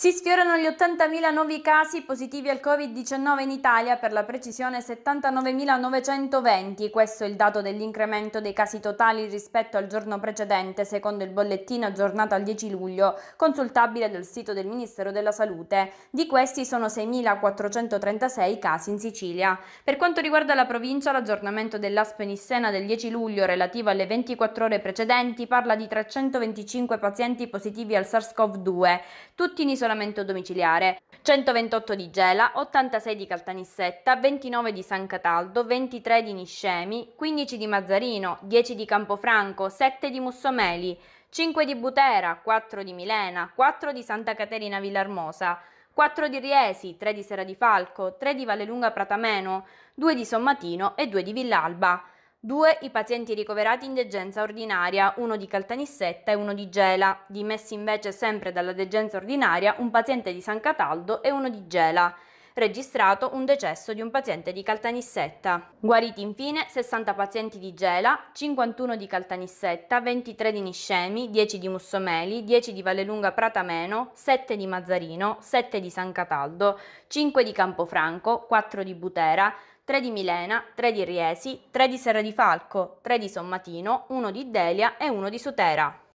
Si sfiorano gli 80.000 nuovi casi positivi al Covid-19 in Italia, per la precisione 79.920. Questo è il dato dell'incremento dei casi totali rispetto al giorno precedente, secondo il bollettino aggiornato al 10 luglio, consultabile dal sito del Ministero della Salute. Di questi sono 6.436 casi in Sicilia. Per quanto riguarda la provincia, l'aggiornamento dell'Aspenissena del 10 luglio relativo alle 24 ore precedenti parla di 325 pazienti positivi al SARS-CoV-2, tutti in isolamento isolamento domiciliare, 128 di Gela, 86 di Caltanissetta, 29 di San Cataldo, 23 di Niscemi, 15 di Mazzarino, 10 di Campofranco, 7 di Mussomeli, 5 di Butera, 4 di Milena, 4 di Santa Caterina Villarmosa, 4 di Riesi, 3 di Sera di Falco, 3 di Vallelunga Pratameno, 2 di Sommatino e 2 di Villalba. Due i pazienti ricoverati in degenza ordinaria, uno di Caltanissetta e uno di Gela, dimessi invece sempre dalla degenza ordinaria un paziente di San Cataldo e uno di Gela. Registrato un decesso di un paziente di Caltanissetta. Guariti infine 60 pazienti di Gela, 51 di Caltanissetta, 23 di Niscemi, 10 di Mussomeli, 10 di Vallelunga Pratameno, 7 di Mazzarino, 7 di San Cataldo, 5 di Campofranco, 4 di Butera, 3 di Milena, 3 di Riesi, 3 di Serra di Falco, 3 di Sommatino, 1 di Delia e 1 di Sotera.